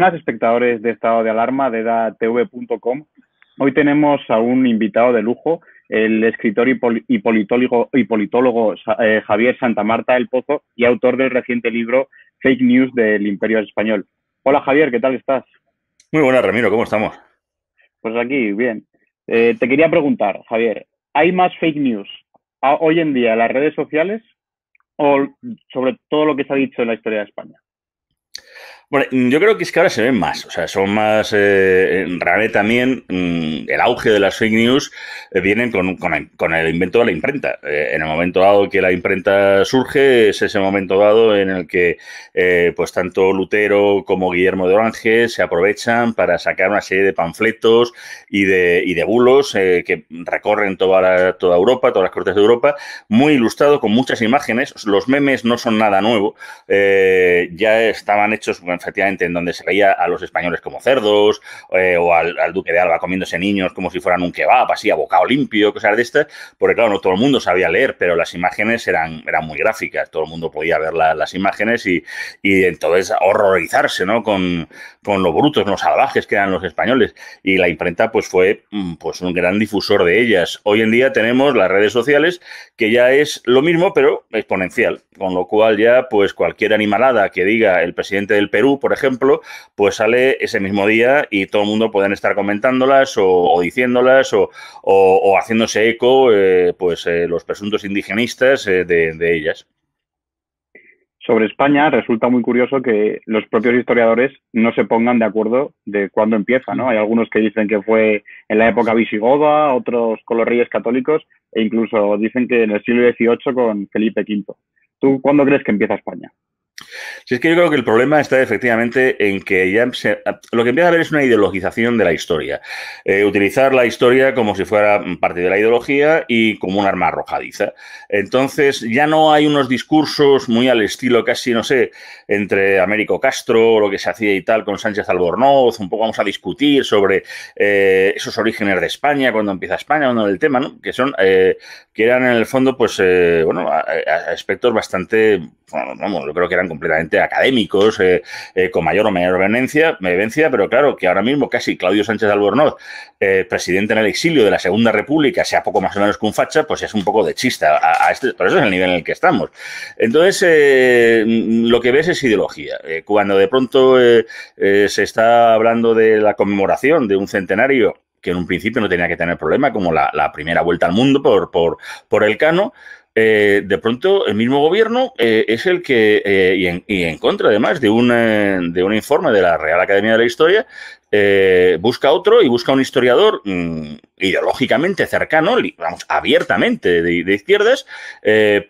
Buenas espectadores de Estado de Alarma de edatv.com. Hoy tenemos a un invitado de lujo, el escritor y, politólogo, y politólogo eh, Javier Santamarta del Pozo y autor del reciente libro Fake News del Imperio Español. Hola Javier, ¿qué tal estás? Muy buenas, Ramiro, ¿cómo estamos? Pues aquí, bien. Eh, te quería preguntar, Javier, ¿hay más fake news hoy en día en las redes sociales o sobre todo lo que se ha dicho en la historia de España? Bueno, yo creo que es que ahora se ven más, o sea, son más, eh, realmente también mm, el auge de las fake news eh, vienen con, con, el invento de la imprenta. Eh, en el momento dado que la imprenta surge, es ese momento dado en el que eh, pues tanto Lutero como Guillermo de Orange se aprovechan para sacar una serie de panfletos y de, y de bulos que recorren toda, toda Europa, todas las cortes de Europa, muy ilustrado con muchas imágenes. Los memes no son nada nuevo, ya estaban hechos efectivamente, en donde se veía a los españoles como cerdos, eh, o al, duque de Alba comiéndose niños como si fueran un kebab, así a bocado limpio, cosas de estas, porque claro, no todo el mundo sabía leer, pero las imágenes eran, eran muy gráficas, todo el mundo podía ver las imágenes y, y, entonces horrorizarse, ¿no? Con, con lo brutos, los salvajes que eran los españoles. Y la imprenta, pues fue mm, pues, un gran difusor de ellas. Hoy en día tenemos las redes sociales, que ya es lo mismo, pero exponencial, con lo cual ya, pues cualquier animalada que diga el presidente del Perú, por ejemplo, pues sale ese mismo día y todo el mundo pueden estar comentándolas o, diciéndolas o, haciéndose eco, eh, pues eh, los presuntos indigenistas eh, de, ellas. Sobre España resulta muy curioso que los propios historiadores no se pongan de acuerdo de cuándo empieza, ¿no? Hay algunos que dicen que fue en la época visigoda, otros con los reyes católicos e incluso dicen que en el siglo XVIII con Felipe V. ¿Tú cuándo crees que empieza España? Si es que yo creo que el problema está efectivamente en que ya lo que empieza a haber es una ideologización de la historia. Eh, utilizar la historia como si fuera parte de la ideología y como un arma arrojadiza. Entonces ya no hay unos discursos muy al estilo casi, no sé, entre Américo Castro, lo que se hacía y tal con Sánchez Albornoz, un poco vamos a discutir sobre eh, esos orígenes de España, cuando empieza España, cuando el tema, ¿no? Que son, eh, que eran en el fondo, pues, bueno, aspectos bastante, bueno, vamos, yo creo que eran completamente académicos, eh, eh, con mayor o menor vehemencia, pero claro, que ahora mismo casi Claudio Sánchez Albornoz, eh, presidente en el exilio de la Segunda República, sea poco más o menos que un facha, pues es un poco de chista. A, este, por eso es el nivel en el que estamos. Entonces, lo que ves es ideología. cuando de pronto se está hablando de la conmemoración de un centenario que en un principio no tenía que tener problema, como la, primera vuelta al mundo por, por, por el Cano, eh, de pronto el mismo gobierno eh, es el que, eh, y, en, contra además de un, de un informe de la Real Academia de la Historia, busca otro y busca un historiador mm, ideológicamente cercano, vamos, abiertamente de, izquierdas,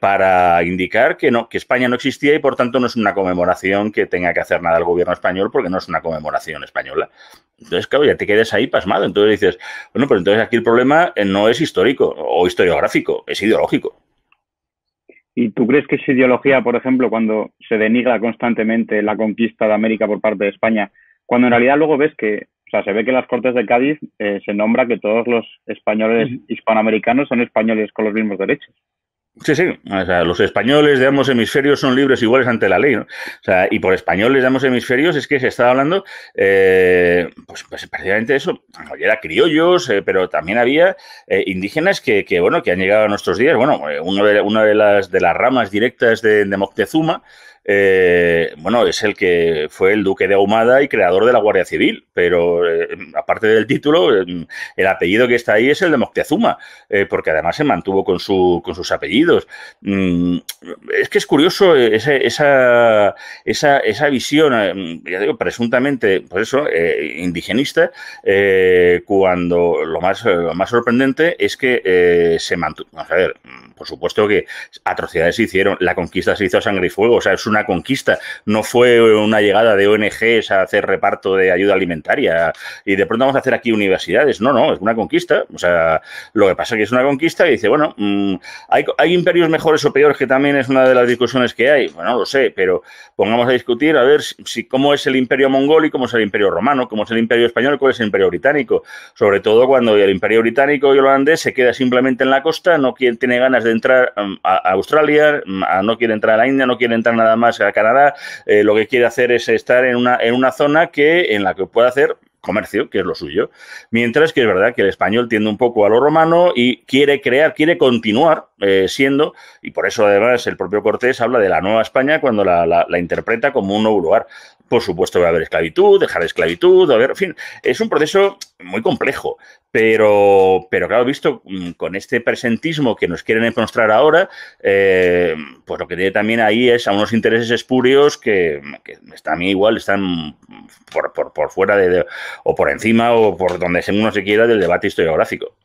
para indicar que, no, que España no existía y por tanto no es una conmemoración que tenga que hacer nada el gobierno español porque no es una conmemoración española. Entonces, claro, ya te quedes ahí pasmado. Entonces dices, bueno, pero entonces aquí el problema no es histórico o historiográfico, es ideológico. ¿Y tú crees que esa ideología, por ejemplo, cuando se denigra constantemente la conquista de América por parte de España, cuando en realidad luego ves que, o sea, se ve que en las Cortes de Cádiz eh, se nombra que todos los españoles hispanoamericanos son españoles con los mismos derechos? Sí, sí. O sea, los españoles de ambos hemisferios son libres iguales ante la ley. ¿no? O sea, y por españoles de ambos hemisferios es que se está hablando, eh, pues, pues precisamente eso. Era criollos, eh, pero también había eh, indígenas que, que, bueno, que han llegado a nuestros días. Bueno, una de, una de, las, de las ramas directas de Moctezuma eh, bueno, es el que fue el duque de Ahumada y creador de la Guardia Civil, pero eh, aparte del título, el apellido que está ahí es el de Moctezuma, eh, porque además se mantuvo con, su, con sus apellidos. Mm, es que es curioso esa, esa, esa, visión, ya digo, presuntamente, por eso, indigenista, cuando lo más, lo más sorprendente es que se mantuvo, vamos a ver, por supuesto que atrocidades se hicieron, la conquista se hizo a sangre y fuego, o sea, es una conquista, no fue una llegada de ONGs a hacer reparto de ayuda alimentaria y de pronto vamos a hacer aquí universidades, no, no, es una conquista, o sea, lo que pasa es que es una conquista y dice, bueno, mm, ¿hay, ¿hay, imperios mejores o peores que también es una de las discusiones que hay? Bueno, no lo sé, pero pongamos a discutir a ver si, cómo es el imperio mongol y cómo es el imperio romano, cómo es el imperio español y cuál es el imperio británico, sobre todo cuando el imperio británico y holandés se queda simplemente en la costa, no tiene ganas de entrar mm, a, Australia, mm, no quiere entrar a la India, no quiere entrar nada más a Canadá, eh, lo que quiere hacer es estar en una, en una zona que, en la que pueda hacer comercio, que es lo suyo. Mientras que es verdad que el español tiende un poco a lo romano y quiere crear, quiere continuar eh, siendo, y por eso además el propio Cortés habla de la Nueva España cuando la, la interpreta como un nuevo lugar. Por supuesto va a haber esclavitud, dejar esclavitud, a ver, en fin, es un proceso muy complejo, pero, pero claro, visto mm, con este presentismo que nos quieren mostrar ahora, eh, pues lo que tiene también ahí es a unos intereses espurios que, que a mí igual están por, por, por fuera de, o por encima o por donde uno se quiera del debate historiográfico.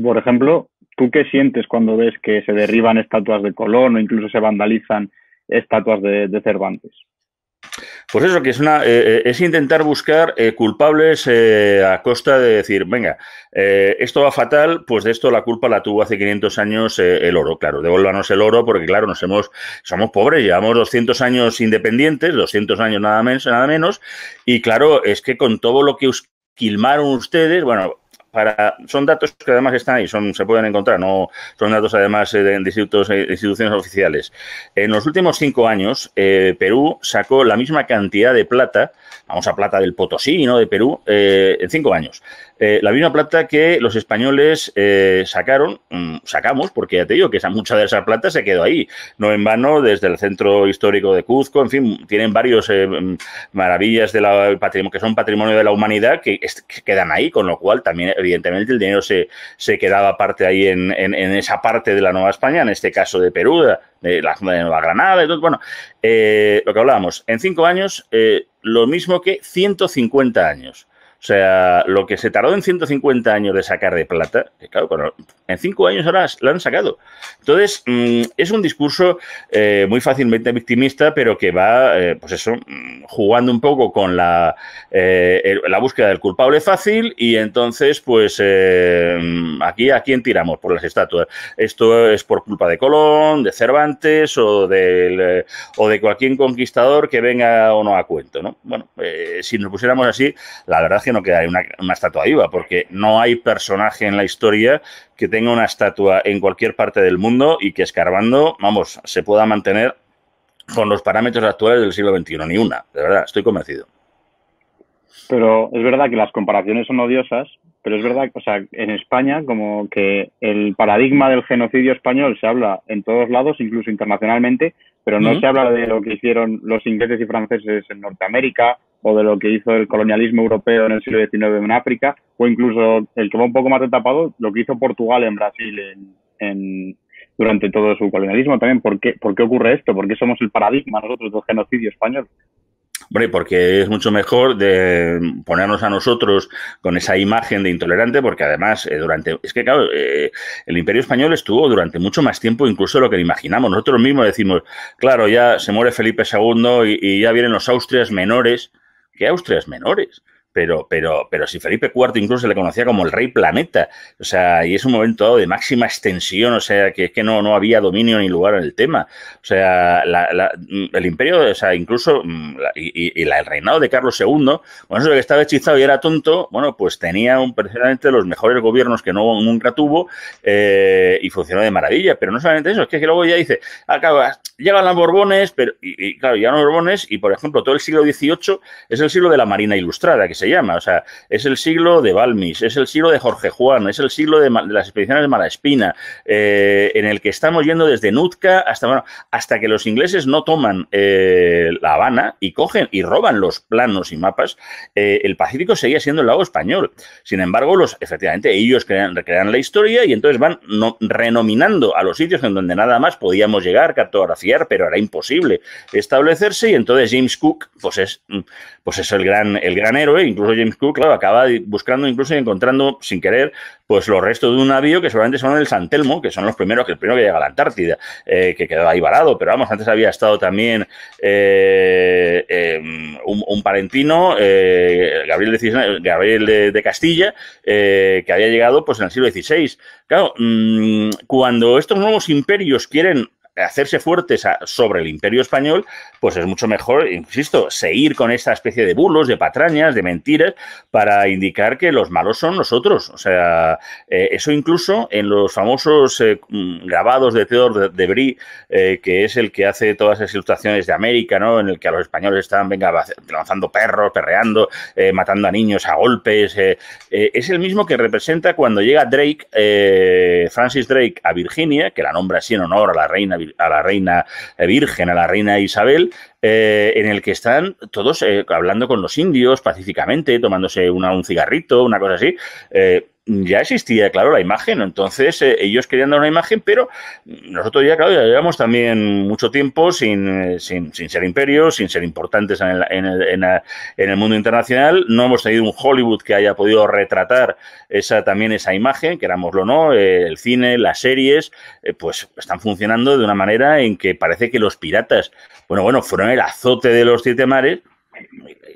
Por ejemplo, ¿tú qué sientes cuando ves que se derriban estatuas de Colón o incluso se vandalizan estatuas de Cervantes? Pues eso, que es una eh, eh, es intentar buscar eh, culpables a costa de decir, venga, esto va fatal, pues de esto la culpa la tuvo hace 500 años el oro, claro, devuélvanos el oro porque claro, nos hemos somos pobres, llevamos 200 años independientes, 200 años nada menos, nada menos, y claro, es que con todo lo que quilmaron ustedes, bueno, para, son datos que además están ahí, son, se pueden encontrar, no son datos además de, institutos, instituciones oficiales. En los últimos cinco años, eh, Perú sacó la misma cantidad de plata, vamos a plata del Potosí, ¿no? De Perú, eh, en cinco años. Eh, la misma plata que los españoles eh, sacaron, mm, sacamos, porque ya te digo que esa, mucha de esa plata se quedó ahí, no en vano, desde el centro histórico de Cuzco, en fin, tienen varios eh, mm, maravillas de la, que son patrimonio de la humanidad que, quedan ahí, con lo cual también, evidentemente, el dinero se, quedaba parte ahí en, en, esa parte de la Nueva España, en este caso de Perú, de la, de Nueva Granada, y todo, bueno, lo que hablábamos, en cinco años, lo mismo que 150 años. O sea, lo que se tardó en 150 años de sacar de plata, que claro, en cinco años ahora lo han sacado. Entonces, mm, es un discurso eh, muy fácilmente victimista, pero que va, eh, pues eso, mm, jugando un poco con la, eh, la búsqueda del culpable fácil y entonces, pues, mm, aquí a quién tiramos por las estatuas. Esto es por culpa de Colón, de Cervantes o, del, o de cualquier conquistador que venga o no a cuento, ¿no? Bueno, si nos pusiéramos así, la verdad es que no queda una, una estatua viva, porque no hay personaje en la historia que tenga una estatua en cualquier parte del mundo y que escarbando, vamos, se pueda mantener con los parámetros actuales del siglo XXI. Ni una, de verdad, estoy convencido. Pero es verdad que las comparaciones son odiosas, pero es verdad que, o sea, en España, como que el paradigma del genocidio español se habla en todos lados, incluso internacionalmente, pero no se habla de lo que hicieron los ingleses y franceses en Norteamérica o de lo que hizo el colonialismo europeo en el siglo XIX en África, o incluso el que va un poco más retapado, lo que hizo Portugal en Brasil en, durante todo su colonialismo también. ¿Por qué, ¿Por qué ocurre esto? ¿Por qué somos el paradigma nosotros del genocidio español? Bueno, porque es mucho mejor de ponernos a nosotros con esa imagen de intolerante, porque además, eh, durante. Es que, claro, eh, el Imperio Español estuvo durante mucho más tiempo, incluso de lo que imaginamos. Nosotros mismos decimos, claro, ya se muere Felipe II y, y ya vienen los Austrias menores. ¿Qué Austrias menores? Pero, pero, pero si Felipe IV incluso se le conocía como el rey planeta, o sea, y es un momento de máxima extensión, o sea, que, que no, no había dominio ni lugar en el tema. O sea, el imperio, o sea, incluso, mm, y, y, el reinado de Carlos II, bueno, eso que estaba hechizado y era tonto, bueno, pues tenía un, precisamente los mejores gobiernos que no, nunca tuvo eh, y funcionó de maravilla, pero no solamente eso, es que, luego ya dice, acaba, ah, llegan los Borbones, pero, y, y, claro, llegan los Borbones y, por ejemplo, todo el siglo XVIII es el siglo de la Marina Ilustrada, que se llama. O sea, es el siglo de Balmis, es el siglo de Jorge Juan, es el siglo de, las expediciones de Malaspina, eh, en el que estamos yendo desde Nutka hasta, bueno, hasta que los ingleses no toman eh, La Habana y cogen y roban los planos y mapas, eh, el Pacífico seguía siendo el lago español. Sin embargo, los, efectivamente, ellos crean, recrean la historia y entonces van no, renominando a los sitios en donde nada más podíamos llegar, cartografiar, pero era imposible establecerse y entonces James Cook, pues es, pues es el gran, el gran héroe, incluso James Cook, claro, acaba buscando incluso y encontrando sin querer pues los restos de un navío que seguramente son el San Telmo, que son los primeros, que el primero que llega a la Antártida, eh, que quedó ahí varado, pero vamos, antes había estado también eh, em, un, parentino, eh, Gabriel, de, Gabriel de, Castilla, que había llegado pues en el siglo XVI. Claro, mm, cuando estos nuevos imperios quieren hacerse fuertes sobre el imperio español, pues es mucho mejor, insisto, seguir con esta especie de bulos, de patrañas, de mentiras, para indicar que los malos son nosotros. O sea, eh, eso incluso en los famosos eh, mm, grabados de Theodore de Brie, eh, que es el que hace todas esas ilustraciones de América, ¿no? En el que a los españoles están, venga, lanzando perros, perreando, matando a niños a golpes. es el mismo que representa cuando llega Drake, Francis Drake, a Virginia, que la nombra así en honor a la reina, a la reina virgen, a la reina Isabel, eh, en el que están todos eh, hablando con los indios pacíficamente, tomándose un cigarrito, una cosa así. Eh, ya existía, claro, la imagen. Entonces, ellos querían dar una imagen, pero nosotros ya, claro, ya llevamos también mucho tiempo sin, sin, ser imperios, sin ser importantes en el, en, el, en el, mundo internacional. No hemos tenido un Hollywood que haya podido retratar esa también esa imagen, querámoslo no, el cine, las series, pues están funcionando de una manera en que parece que los piratas bueno, bueno, fueron el azote de los siete mares.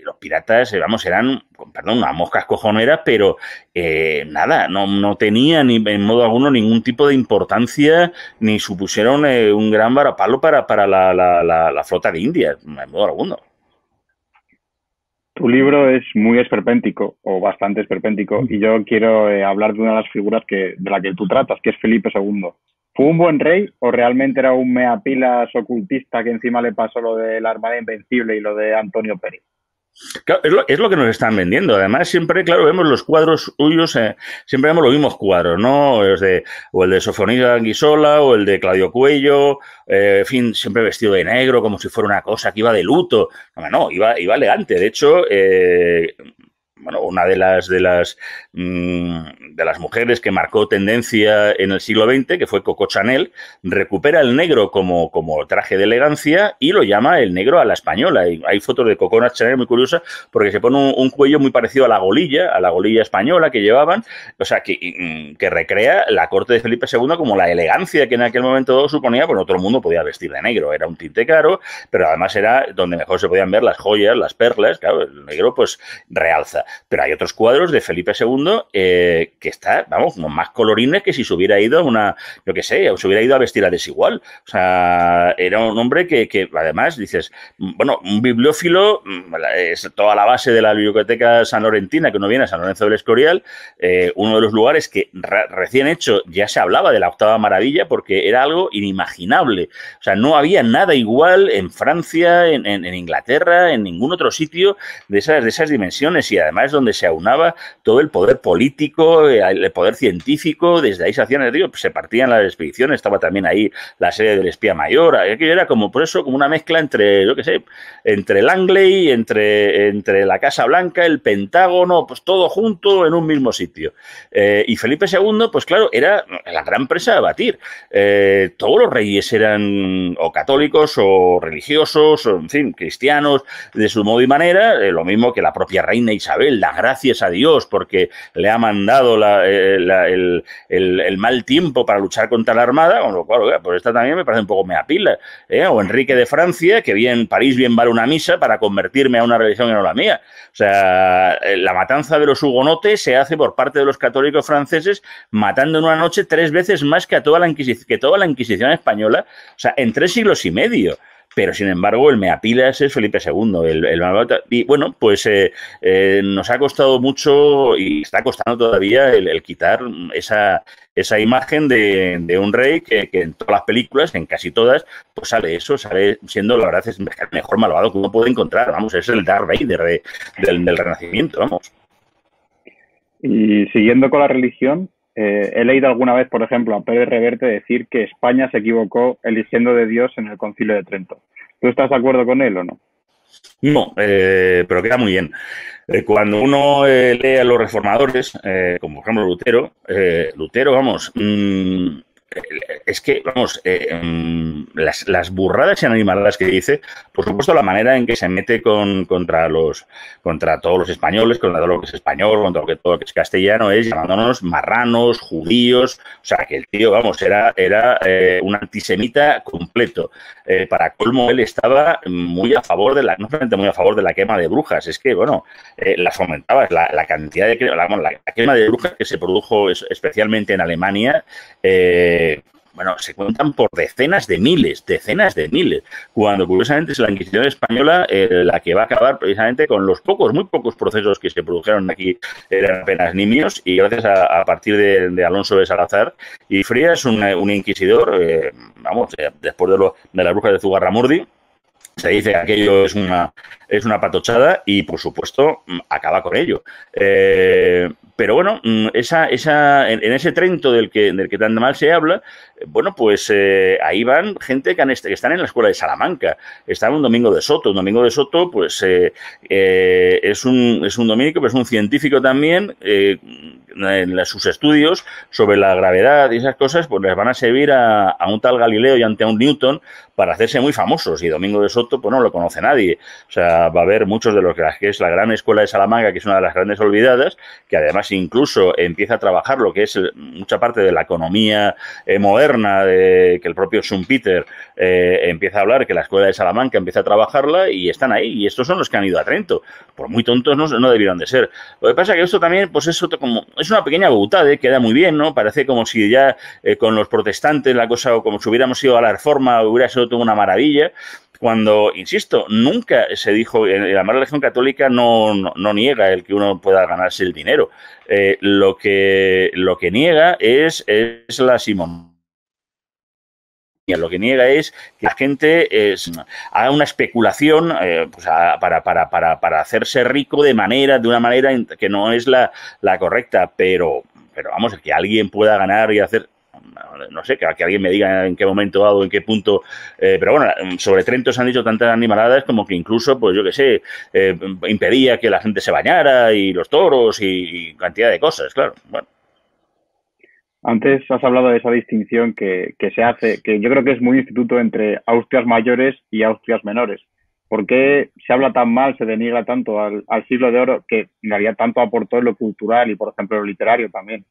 Los piratas, eh, vamos, eran, perdón, unas moscas cojoneras, pero eh, nada, no, no tenían ni en modo alguno ningún tipo de importancia, ni supusieron eh, un gran varapalo para, para la, la, flota de India, en modo alguno. Tu libro es muy esperpéntico, o bastante esperpéntico, y yo quiero hablar de una de las figuras que, de la que tú tratas, que es Felipe II. ¿Fue un buen rey o realmente era un meapilas ocultista que encima le pasó lo de la Armada Invencible y lo de Antonio Pérez? Es, lo, que nos están vendiendo. Además, siempre, claro, vemos los cuadros suyos, eh, siempre vemos los mismos cuadros, ¿no? de, o el de Sofonía Anguisola o el de Claudio Cuello, eh, en fin, siempre vestido de negro, como si fuera una cosa que iba de luto. No, no iba, iba elegante. De hecho, eh, bueno, una de las de las mm, de las mujeres que marcó tendencia en el siglo XX, que fue Coco Chanel, recupera el negro como, como traje de elegancia y lo llama el negro a la española. hay fotos de Coco Chanel muy curiosas porque se pone un, cuello muy parecido a la golilla, a la golilla española que llevaban, o sea, que, mm, que recrea la corte de Felipe II como la elegancia que en aquel momento suponía, pues no todo el mundo podía vestir de negro, era un tinte caro, pero además era donde mejor se podían ver las joyas, las perlas, claro, el negro pues realza. Pero hay otros cuadros de Felipe II eh, que está, vamos, más colorines que si se hubiera ido a una, yo qué sé, se hubiera ido a vestir a desigual. O sea, era un hombre que, que además dices, bueno, un bibliófilo mm, es toda la base de la biblioteca San Lorentina, que uno viene a San Lorenzo del Escorial, eh, uno de los lugares que recién hecho ya se hablaba de la octava maravilla porque era algo inimaginable. O sea, no había nada igual en Francia, en, en, en Inglaterra, en ningún otro sitio de esas, de esas dimensiones y además es donde se aunaba todo el poder político, eh, el poder científico, desde ahí se hacían, digo, se partían las expediciones, estaba también ahí la sede del espía mayor, aquello era como por eso, como una mezcla entre, yo qué sé, entre Langley, entre, entre la Casa Blanca, el Pentágono, pues todo junto en un mismo sitio. Eh, y Felipe II, pues claro, era la gran presa a batir. Eh, todos los reyes eran o católicos o religiosos, o, en fin, cristianos, de su modo y manera, lo mismo que la propia reina Isabel las gracias a Dios porque le ha mandado eh, el, mal tiempo para luchar contra la Armada, con lo cual, pues esta también me parece un poco mea pila. ¿eh? O Enrique de Francia, que bien, París bien vale una misa para convertirme a una religión que no la mía. O sea, eh, la matanza de los hugonotes se hace por parte de los católicos franceses, matando en una noche tres veces más que, a toda la que toda la Inquisición española, o sea, en tres siglos y medio pero sin embargo el Meapilas es Felipe II. El, el y bueno, pues eh, eh, nos ha costado mucho y está costando todavía el, quitar esa, esa imagen de, un rey que, en todas las películas, en casi todas, pues sale eso, sale siendo la verdad es el mejor malvado que uno puede encontrar. Vamos, es el Darth Vader del, del Renacimiento, vamos. Y siguiendo con la religión, eh, he leído alguna vez, por ejemplo, a Pérez Reverte decir que España se equivocó eligiendo de Dios en el concilio de Trento. ¿Tú estás de acuerdo con él o no? No, eh, pero queda muy bien. Eh, cuando uno lee a los reformadores, como por ejemplo Lutero, Lutero, vamos, mm, es que, vamos, eh, em, las, burradas y animaladas que dice, por supuesto, la manera en que se mete con, contra los contra todos los españoles, contra todo lo que es español, contra todo lo que es castellano, es llamándonos marranos, judíos, o sea, que el tío, vamos, era, era eh, un antisemita completo. Eh, para colmo, él estaba muy a favor de la, no solamente muy a favor de la quema de brujas, es que, bueno, la fomentaba, la, la cantidad de, la, la, quema de brujas que se produjo especialmente en Alemania, eh, bueno, se cuentan por decenas de miles, decenas de miles, cuando curiosamente es la Inquisición española eh, la que va a acabar precisamente con los pocos, muy pocos procesos que se produjeron aquí, eran apenas nimios, y gracias a, partir de, Alonso de Salazar y Frías, un, un inquisidor, eh, vamos, eh, después de, lo, de la bruja de Zugarramurdi, se dice que aquello es una, es una patochada y, por supuesto, acaba con ello. Eh, pero bueno, mm, esa, esa, en, ese Trento del que, del que tan mal se habla, bueno, pues eh, ahí van gente que, han que, están en la escuela de Salamanca. Está un Domingo de Soto. Un Domingo de Soto, pues es, un, es un dominico, pero es un científico también. en sus estudios sobre la gravedad y esas cosas, pues les van a servir a, a un tal Galileo y ante un Newton para hacerse muy famosos. Y Domingo de Soto, pues no lo conoce nadie. O sea, va a haber muchos de los que es la gran escuela de Salamanca, que es una de las grandes olvidadas, que además incluso empieza a trabajar lo que es mucha parte de la economía eh, de, que el propio Schumpeter eh, empieza a hablar, que la escuela de Salamanca empieza a trabajarla y están ahí. Y estos son los que han ido a Trento. Por muy tontos no, no debieron de ser. Lo que pasa es que esto también, pues es, como, es una pequeña que queda muy bien, ¿no? Parece como si ya eh, con los protestantes la cosa, o como si hubiéramos ido a la reforma, hubiera sido toda una maravilla cuando, insisto, nunca se dijo, la religión católica no, no, niega el que uno pueda ganarse el dinero. Eh, lo, que, lo que niega es, es la Simón. Lo que niega es que la gente haga una especulación eh, pues para, para, para, para, hacerse rico de manera, de una manera que no es la, la correcta, pero, pero vamos, que alguien pueda ganar y hacer no sé, que, alguien me diga en qué momento dado, en qué punto, eh, pero bueno, sobre Trento se han dicho tantas animaladas como que incluso, pues yo qué sé, eh, impedía que la gente se bañara y los toros y, cantidad de cosas, claro, bueno. Antes has hablado de esa distinción que, se hace, que yo creo que es muy instituto entre Austrias mayores y Austrias menores. ¿Por qué se habla tan mal, se deniega tanto al, al siglo de oro que en realidad tanto aportó en lo cultural y, por ejemplo, lo literario también?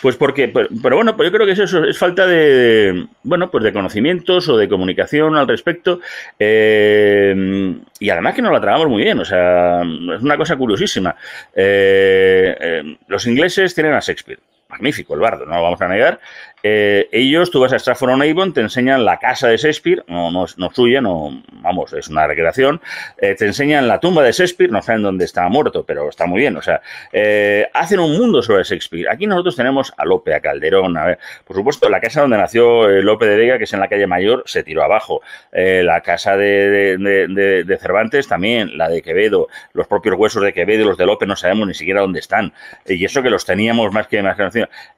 Pues porque, pero, bueno, pues yo creo que eso es falta de, bueno, pues de conocimientos o de comunicación al respecto. Eh, y además que no la trabamos muy bien, o sea, es una cosa curiosísima. Eh, eh, los ingleses tienen a Shakespeare magnífico el bardo, no lo vamos a negar. Eh, ellos, tú vas a Stratford on Avon, te enseñan la casa de Shakespeare, no, no, no suya, no, vamos, es una recreación. Eh, te enseñan la tumba de Shakespeare, no saben dónde está muerto, pero está muy bien. O sea, eh, hacen un mundo sobre Shakespeare. Aquí nosotros tenemos a Lope, a Calderón, a ver, por supuesto, la casa donde nació Lope de Vega, que es en la calle Mayor, se tiró abajo. la casa de, de, Cervantes también, la de Quevedo, los propios huesos de Quevedo y los de Lope no sabemos ni siquiera dónde están. Y eso que los teníamos más que más que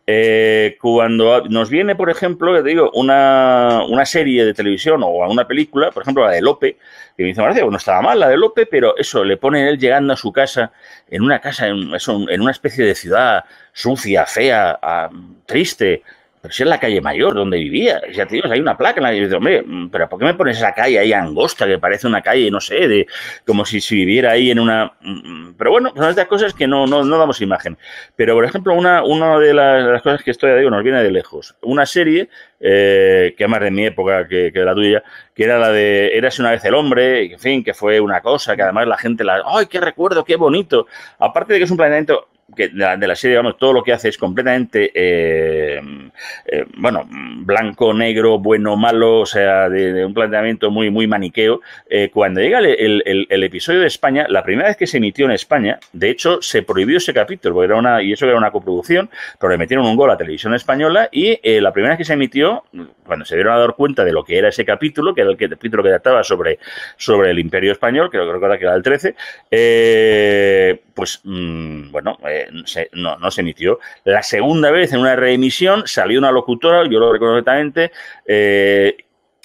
eh, cuando nos viene, por ejemplo, digo, una, una, serie de televisión o una película, por ejemplo, la de Lope, que me dice, Marcia, no estaba mal la de Lope, pero eso, le pone él llegando a su casa, en una casa, en, en una especie de ciudad sucia, fea, ah, triste, pero si es la calle mayor donde vivía, ya te digo, hay una placa en la que hombre, pero ¿por qué me pones esa calle ahí angosta que parece una calle, no sé, de como si, si viviera ahí en una... Pero bueno, son estas cosas que no, no, no damos imagen. Pero, por ejemplo, una, una de las, cosas que estoy, digo, nos viene de lejos. Una serie, eh, que más de mi época que, que, de la tuya, que era la de Eras una vez el hombre, en fin, que fue una cosa que además la gente la... ¡Ay, qué recuerdo, qué bonito! Aparte de que es un planteamiento que de la, serie, vamos, todo lo que hace es completamente, eh, eh, bueno, blanco, negro, bueno, malo, o sea, de, un planteamiento muy, muy maniqueo. Eh, cuando llega el, el, episodio de España, la primera vez que se emitió en España, de hecho, se prohibió ese capítulo, porque era una, y eso era una coproducción, pero le metieron un gol a la televisión española, y la primera vez que se emitió, cuando se dieron a dar cuenta de lo que era ese capítulo, que era el capítulo que trataba sobre, sobre el Imperio Español, que recuerdo que era el 13, pues, mm, bueno, no, se emitió. La segunda vez, en una reemisión, salió una locutora, yo lo recuerdo perfectamente, eh,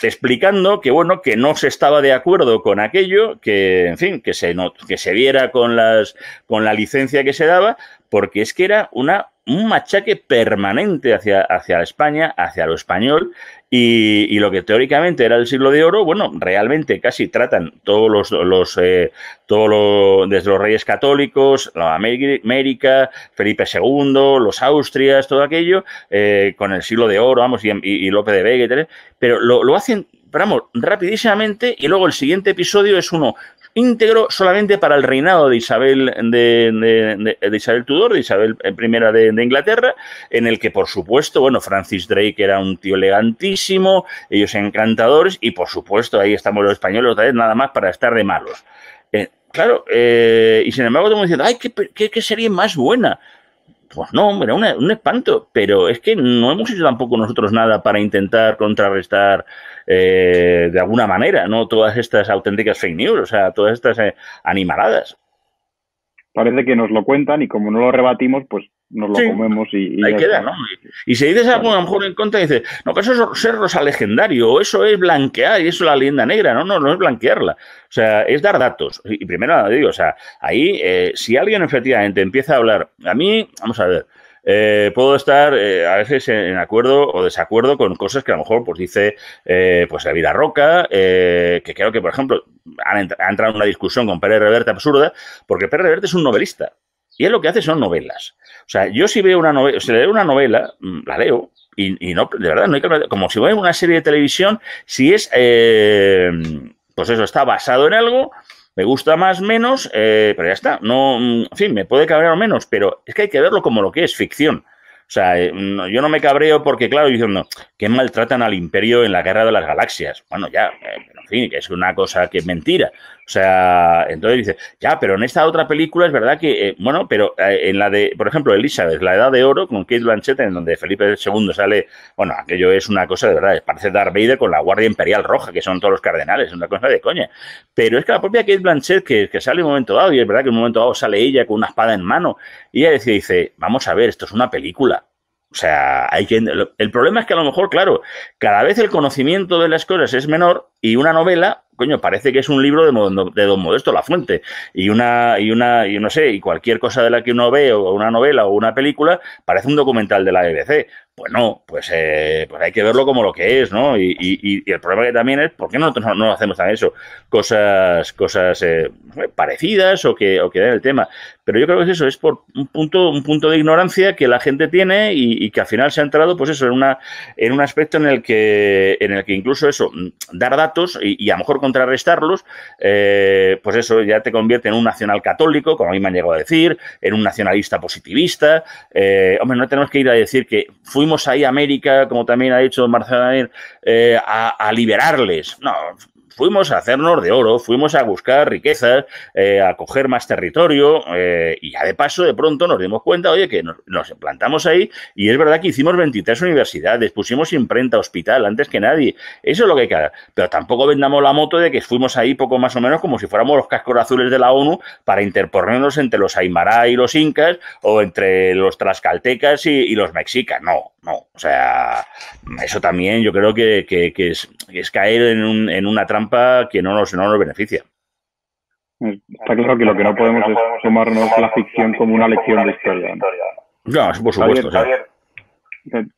explicando que bueno que no se estaba de acuerdo con aquello que en fin que se que se viera con las con la licencia que se daba porque es que era una un machaque permanente hacia, hacia España, hacia lo español, y, lo que teóricamente era el siglo de oro, bueno, realmente casi tratan todos los, eh, todos desde los reyes católicos, la América, Felipe II, los Austrias, todo aquello, eh, con el siglo de oro, vamos, y, y, Lope de Vega y tal, pero lo, lo hacen, vamos, rapidísimamente, y luego el siguiente episodio es uno íntegro solamente para el reinado de Isabel de, Isabel Tudor, de Isabel I de, Inglaterra, en el que, por supuesto, bueno, Francis Drake era un tío elegantísimo, ellos encantadores, y por supuesto, ahí estamos los españoles otra vez, nada más para estar de malos. Eh, claro, eh, y sin embargo, estamos diciendo, ay, qué, qué serie más buena. Pues no, era un espanto, pero es que no hemos hecho tampoco nosotros nada para intentar contrarrestar eh, de alguna manera, ¿no? Todas estas auténticas fake news, o sea, todas estas eh, animaladas. Parece que nos lo cuentan y como no lo rebatimos, pues nos lo comemos y, ahí queda, ¿no? Y, si dices algo a lo mejor en contra, dices, no, pero eso es ser rosa legendario, o eso es blanquear, y eso es la leyenda negra, no, no, no es blanquearla. O sea, es dar datos. Y primero digo, o sea, ahí, eh, si alguien efectivamente empieza a hablar, a mí, vamos a ver, eh, puedo estar eh, a veces en acuerdo o desacuerdo con cosas que a lo mejor pues dice eh, pues Elvira Roca, que creo que, por ejemplo, ha entrado en una discusión con Pérez Reverte absurda, porque Pérez Reverte es un novelista. Y él lo que hace son novelas. O sea, yo si veo una novela, si leo una novela, mm, la leo, y, no, de verdad, no hay que como si veo una serie de televisión, si es, pues eso, está basado en algo, me gusta más, menos, eh, pero ya está. No, en fin, me puede cabrear menos, pero es que hay que verlo como lo que es ficción. O sea, eh, yo no me cabreo porque, claro, diciendo que maltratan al imperio en la guerra de las galaxias. Bueno, ya, eh, en fin, que es una cosa que es mentira. O sea, entonces dice, ya, pero en esta otra película es verdad que, eh, bueno, pero en la de, por ejemplo, Elizabeth, La Edad de Oro, con Kate Blanchett, en donde Felipe II sale, bueno, aquello es una cosa de verdad, parece Darth Vader con la Guardia Imperial Roja, que son todos los cardenales, es una cosa de coña. Pero es que la propia Kate Blanchett, que, que sale en un momento dado, y es verdad que en un momento dado sale ella con una espada en mano, y ella dice, dice, vamos a ver, esto es una película. O sea, hay que. El problema es que a lo mejor, claro, cada vez el conocimiento de las cosas es menor y una novela coño, parece que es un libro de, de Don Modesto La Fuente. Y una, y una, y no sé, y cualquier cosa de la que uno ve, o una novela o una película, parece un documental de la BBC. Pues no, pues, eh, pues hay que verlo como lo que es, ¿no? Y, y, el problema que también es, ¿por qué nosotros no, hacemos también eso? Cosas, cosas eh, parecidas o que, o que den el tema. Pero yo creo que eso, es por un punto, un punto de ignorancia que la gente tiene y, que al final se ha entrado, pues eso, en una, en un aspecto en el que, en el que incluso eso, dar datos y, a lo mejor contrarrestarlos, eh, pues eso ya te convierte en un nacional católico, como a mí me han llegado a decir, en un nacionalista positivista. Eh, hombre, no tenemos que ir a decir que fuimos ahí a América, como también ha dicho Marcelo eh, a, liberarles. No, fuimos a hacernos de oro, fuimos a buscar riquezas, eh, a coger más territorio eh, y ya de paso de pronto nos dimos cuenta, oye, que nos, nos, plantamos ahí y es verdad que hicimos 23 universidades, pusimos imprenta, hospital, antes que nadie. Eso es lo que hay Pero tampoco vendamos la moto de que fuimos ahí poco más o menos como si fuéramos los cascos azules de la ONU para interponernos entre los Aymara y los incas o entre los tlaxcaltecas y, y los mexicas. No, no. O sea, eso también yo creo que, que, que, es, es, caer en, un, en, una trampa que no nos, no nos beneficia. Está claro que lo que no podemos es tomarnos la ficción como una lección de historia. No, por supuesto.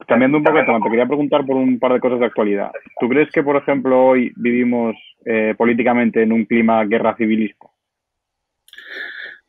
Cambiando un poco de tema, te quería preguntar por un par de cosas de actualidad. ¿Tú crees que, por ejemplo, hoy vivimos eh, políticamente en un clima guerra civilista?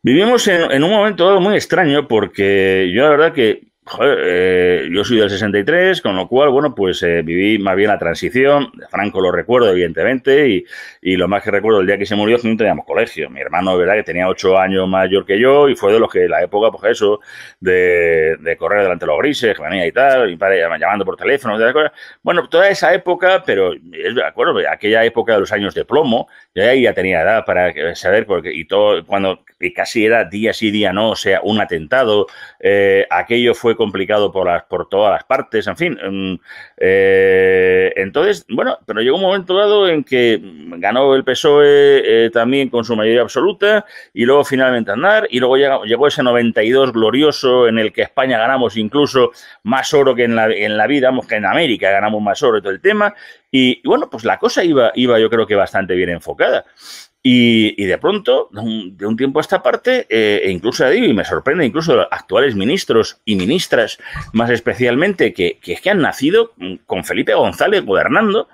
Vivimos en, en, un momento muy extraño porque yo la verdad que Eh, yo soy del 63, con lo cual, bueno, pues eh, viví más bien la transición. Franco lo recuerdo, evidentemente, y, y, lo más que recuerdo el día que se murió que no teníamos colegio. Mi hermano, verdad, que tenía ocho años mayor que yo, y fue de los que la época, pues eso, de, de correr delante de los grises, que venía y tal, y padre llamando por teléfono, de. Bueno, toda esa época, pero es de acuerdo, aquella época de los años de plomo, ya ahí ya tenía edad para saber, porque, y todo, cuando casi era día sí, día no, o sea, un atentado, eh, aquello fue complicado por, las, por todas las partes, en fin. Mm, eh, entonces, bueno, pero llegó un momento dado en que ganó el PSOE eh, también con su mayoría absoluta y luego finalmente andar y luego llegó, llegó, ese 92 glorioso en el que España ganamos incluso más oro que en la, en la vida, que en América ganamos más oro y todo el tema. Y, y bueno, pues la cosa iba, iba yo creo que bastante bien enfocada. Y, de pronto, de un tiempo a esta parte, eh, e incluso digo, y me sorprende, incluso actuales ministros y ministras, más especialmente, que, que es que han nacido con Felipe González gobernando,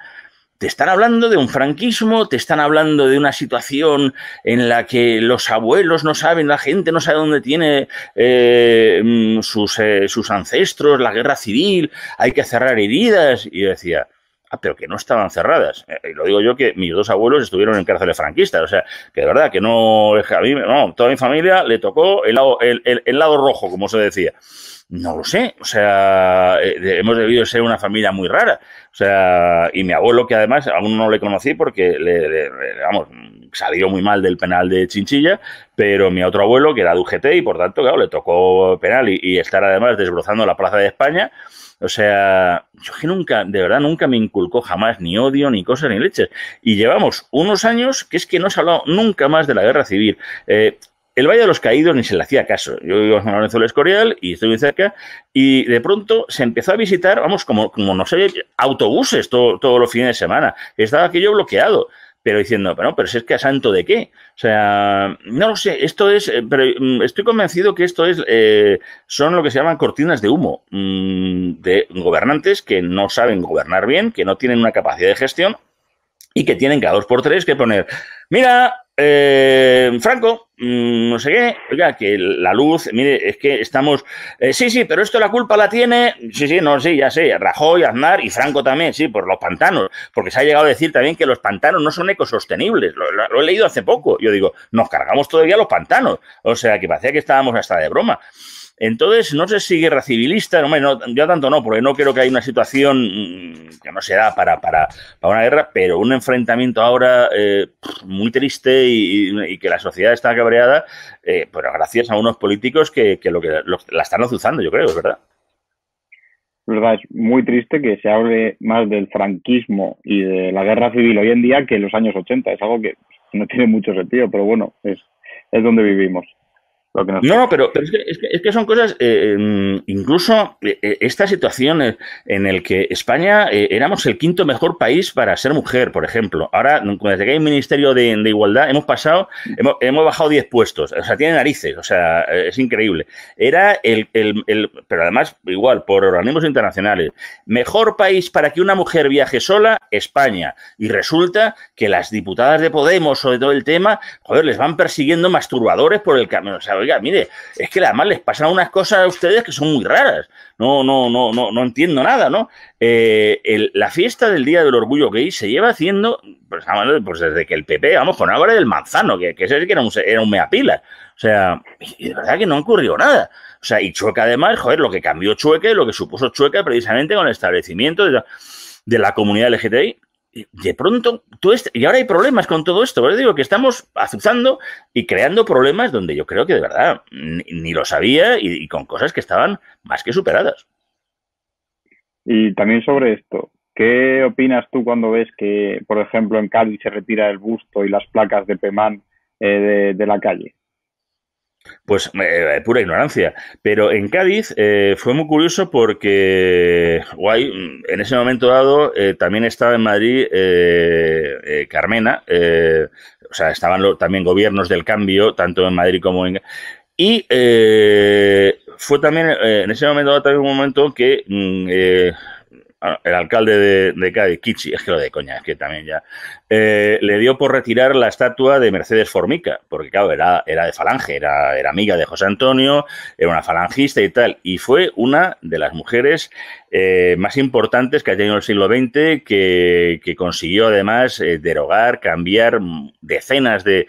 te están hablando de un franquismo, te están hablando de una situación en la que los abuelos no saben, la gente no sabe dónde tiene eh, mm, sus, eh, sus ancestros, la guerra civil, hay que cerrar heridas. Y yo decía, Ah, pero que no estaban cerradas. Eh, y lo digo yo que mis dos abuelos estuvieron en cárceles franquistas. O sea, que de verdad que no. A mí, no, toda mi familia le tocó el lado, el, el, lado rojo, como se decía. No lo sé, o sea, eh, hemos debido ser una familia muy rara. O sea, y mi abuelo, que además aún no le conocí porque, le, vamos, salió muy mal del penal de Chinchilla, pero mi otro abuelo, que era de UGT y por tanto, claro, le tocó penal y, y estar además desbrozando la Plaza de España, o sea, yo que nunca, de verdad, nunca me inculcó jamás ni odio, ni cosas, ni leches. Y llevamos unos años que es que no se ha hablado nunca más de la guerra civil. Eh, el Valle de los Caídos ni se le hacía caso. Yo vivo en Lorenzo del Escorial y estoy muy cerca y de pronto se empezó a visitar, vamos, como, como no sé, autobuses todos los fines de semana. Estaba aquello bloqueado pero diciendo, pero, pero si es que a santo de qué. O sea, no lo sé, esto es, eh, pero mm, estoy convencido que esto es, eh, son lo que se llaman cortinas de humo mm, de gobernantes que no saben gobernar bien, que no tienen una capacidad de gestión y que tienen cada dos por tres que poner, mira, eh, Franco, mm, no sé qué, oiga, que la luz, mire, es que estamos, eh, sí, sí, pero esto la culpa la tiene, sí, sí, no, sí, ya sé, Rajoy, Aznar y Franco también, sí, por los pantanos, porque se ha llegado a decir también que los pantanos no son ecosostenibles, lo, lo he leído hace poco, yo digo, nos cargamos todavía los pantanos, o sea, que parecía que estábamos hasta de broma. Entonces, no sé si guerra civilista, no, yo tanto no, porque no creo que haya una situación mm, que no se da para, para, para una guerra, pero un enfrentamiento ahora eh, muy triste y, que la sociedad está cabreada, eh, pero gracias a unos políticos que, que lo que la están azuzando, yo creo. Es verdad, es muy triste que se hable más del franquismo y de la guerra civil hoy en día que en los años 80. Es algo que no tiene mucho sentido, pero bueno, es, es donde vivimos. No, no, pero, es, que, es, que, son cosas, eh, em, incluso eh, eh, esta situación en el que España éramos el quinto mejor país para ser mujer, por ejemplo. Ahora, desde que hay un Ministerio de, Igualdad, hemos pasado, hemos, hemos, bajado 10 puestos. O sea, tiene narices, o sea, es increíble. Era el, el, el, pero además, igual, por organismos internacionales, mejor país para que una mujer viaje sola, España. Y resulta que las diputadas de Podemos, sobre todo el tema, joder, les van persiguiendo masturbadores por el camino. O sea, oiga, mire, es que además les pasan unas cosas a ustedes que son muy raras. No, no, no, no, no entiendo nada, ¿no? Eh, la fiesta del Día del Orgullo Gay se lleva haciendo, pues, pues desde que el PP, vamos, con Álvarez del Manzano, que, que ese que era un, era un meapila. O sea, y de verdad que no ha ocurrido nada. O sea, y Chueca además, joder, lo que cambió Chueca, lo que supuso Chueca precisamente con el establecimiento de la, de la comunidad LGTBI, de pronto, tú y ahora hay problemas con todo esto, ¿verdad? Digo que estamos azuzando y creando problemas donde yo creo que de verdad ni, lo sabía y, con cosas que estaban más que superadas. Y también sobre esto, ¿qué opinas tú cuando ves que, por ejemplo, en Cádiz se retira el busto y las placas de Pemán eh, de la calle? Pues eh, pura ignorancia. Pero en Cádiz eh, fue muy curioso porque guay, en ese momento dado eh, también estaba en Madrid Carmena, o sea, estaban también gobiernos del cambio, tanto en Madrid como en... Y fue también, en ese momento dado, también un momento que mm, el alcalde de, Cádiz, Kichi, es que lo de coña, es que también ya, eh, le dio por retirar la estatua de Mercedes Formica, porque claro, era, era de falange, era, era amiga de José Antonio, era una falangista y tal, y fue una de las mujeres eh, más importantes que ha tenido el siglo XX, que, consiguió además eh, derogar, cambiar decenas de,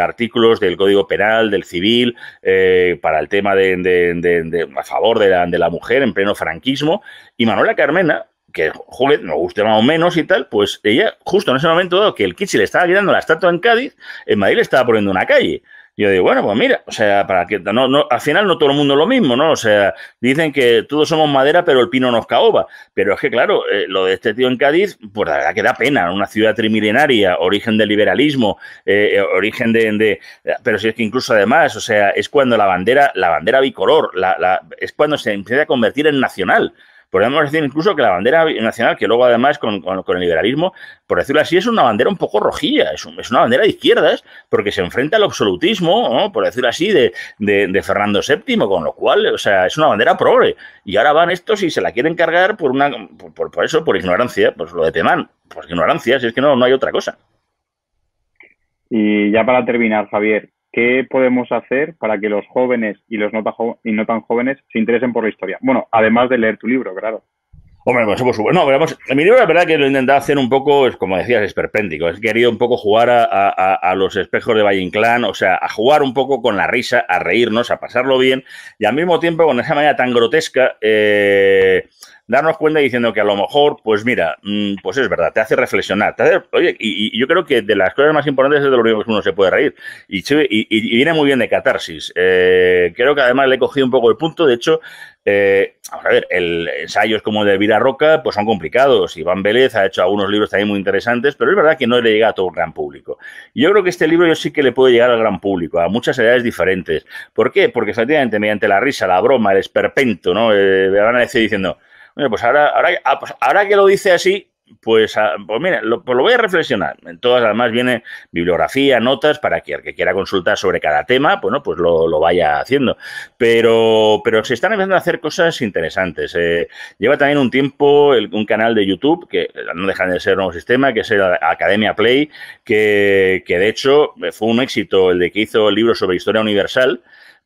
artículos del Código Penal, del Civil, eh, para el tema de, a favor la, de la mujer en pleno franquismo, y Manuela Carmena, que, joder, nos guste más o menos y tal, pues ella, justo en ese momento dado que el Kitsi le estaba quitando la estatua en Cádiz, en Madrid le estaba poniendo una calle. Yo digo, bueno, pues mira, o sea, para que no, no, al final no todo el mundo lo mismo, ¿no? O sea, dicen que todos somos madera, pero el pino nos caoba. Pero es que, claro, eh, lo de este tío en Cádiz, pues la verdad que da pena, una ciudad trimilenaria, origen del liberalismo, eh, eh, origen de, de, Pero si es que incluso además, o sea, es cuando la bandera, la bandera bicolor, la, la, es cuando se empieza a convertir en nacional. Podemos decir incluso que la bandera nacional, que luego además con, el liberalismo, por decirlo así, es una bandera un poco rojilla, es, una bandera de izquierdas, porque se enfrenta al absolutismo, por decirlo así, de, Fernando VII, con lo cual, o sea, es una bandera progre. Y ahora van estos y se la quieren cargar por una por, eso, por ignorancia, pues lo de Temán, por ignorancia, si es que no, no hay otra cosa. Y ya para terminar, Javier, ¿qué podemos hacer para que los jóvenes y los no tan, no jóvenes se interesen por la historia? Bueno, además de leer tu libro, claro. Hombre, pues somos No, vamos, en mi libro la verdad que lo he intentado hacer un poco, como decías, esperpéntico. He querido un poco jugar a, los espejos de Valle Inclán, o sea, a jugar un poco con la risa, a reírnos, a pasarlo bien y al mismo tiempo con esa manera tan grotesca. Eh, darnos cuenta diciendo que a lo mejor, pues mira, mm, pues es verdad, te hace reflexionar. oye, y, yo creo que de las cosas más importantes es de lo único que uno se puede reír. Y, viene muy bien de catarsis. Eh, creo que además le he cogido un poco el punto. De hecho, eh, a ver, el ensayos como de Elvira Roca, pues son complicados. Iván Vélez ha hecho algunos libros también muy interesantes, pero es verdad que no le llega a todo el gran público. Yo creo que este libro yo sí que le puede llegar al gran público, a muchas edades diferentes. ¿Por qué? Porque efectivamente, mediante la risa, la broma, el esperpento, ¿no? Eh, me van a decir diciendo, bueno, pues ahora, ahora, ah, pues ahora que lo dice así, pues, ah, pues mira, lo, pues lo voy a reflexionar. En todas, además, viene bibliografía, notas, para que el que quiera consultar sobre cada tema, bueno, pues lo, lo vaya haciendo. Pero, pero se están empezando a hacer cosas interesantes. Eh, lleva también un tiempo un canal de YouTube, que no deja de ser nuevo sistema, que es el Academia Play, que, que de hecho fue un éxito el de que hizo el libro sobre historia universal,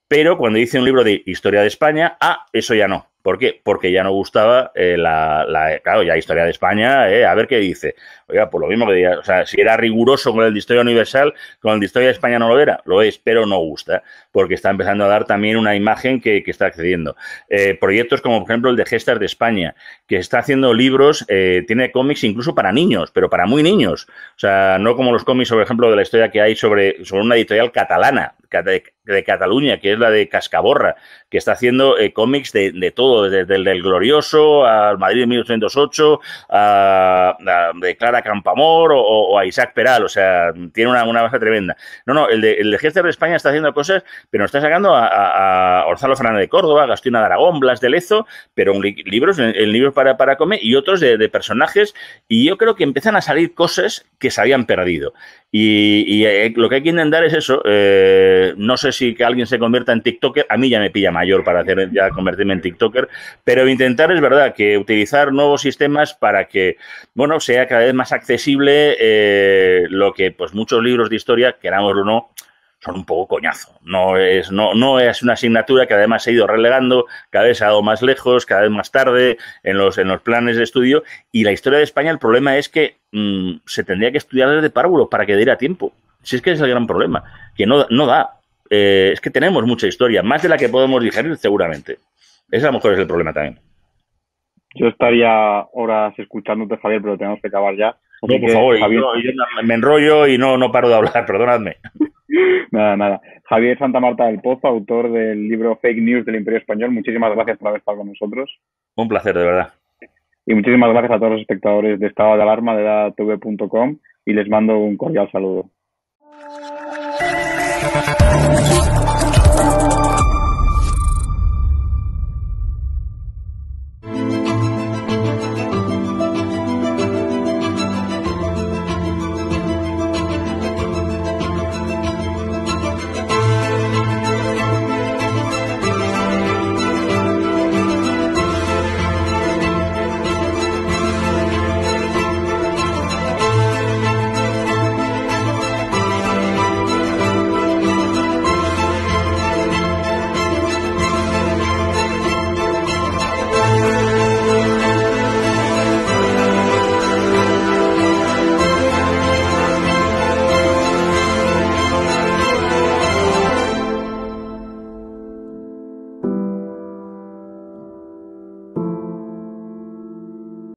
pero cuando hice un libro de historia de España, ah, eso ya no ¿Por qué? Porque ya no gustaba eh, la, la, claro, ya historia de España, eh, a ver qué dice. Oiga, por lo mismo que diga, o sea, si era riguroso con el de historia universal, con el de historia de España no lo era, lo es, pero no gusta, porque está empezando a dar también una imagen que, que está accediendo. Eh, proyectos como, por ejemplo, el de Gestas de España, que está haciendo libros, eh, tiene cómics incluso para niños, pero para muy niños. O sea, no como los cómics, por ejemplo, de la historia que hay sobre, sobre una editorial catalana, de, Cataluña, que es la de Cascaborra, que está haciendo eh, cómics de, de, todo, desde el del Glorioso al Madrid de 1808, a, de Clara Campamor o, a Isaac Peral, o sea, tiene una, una base tremenda. No, no, el de, el de Gester de España está haciendo cosas, pero está sacando a, a, Orzalo Fernández de Córdoba, Gastina de Aragón, Blas de Lezo, pero libros, en, libros para, para comer y otros de, de personajes, y yo creo que empiezan a salir cosas que se habían perdido. Y, eh, lo que hay que intentar es eso. Eh, no sé si que alguien se convierta en TikToker. A mí ya me pilla mayor para hacer, ya convertirme en TikToker. Pero intentar es verdad que utilizar nuevos sistemas para que, bueno, sea cada vez más accesible eh, lo que, pues, muchos libros de historia, queramos o no, son un poco coñazo. No es, no, no es una asignatura que además se ha ido relegando, cada vez se ha dado más lejos, cada vez más tarde en los, en los planes de estudio. Y la historia de España, el problema es que mm, se tendría que estudiar desde párvulo para que diera tiempo. Si es que es el gran problema, que no, no da. Eh, es que tenemos mucha historia, más de la que podemos digerir seguramente. Ese a lo mejor es el problema también. Yo estaría horas escuchándote, Javier, pero tenemos que acabar ya. No, por favor, me enrollo y no, no paro de hablar, perdonadme. nada, nada. Javier Santa Marta del Pozo, autor del libro Fake News del Imperio Español, muchísimas gracias por haber estado con nosotros. Un placer, de verdad. Y muchísimas gracias a todos los espectadores de Estado de Alarma de datv.com y les mando un cordial saludo.